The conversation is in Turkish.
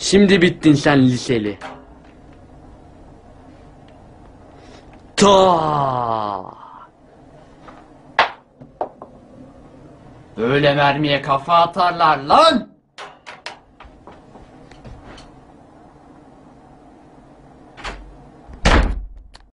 Şimdi bittin sen liseli. Ta. Böyle mermiye kafa atarlar lan.